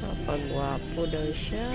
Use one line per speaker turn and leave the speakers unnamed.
Papagwapo daw siya.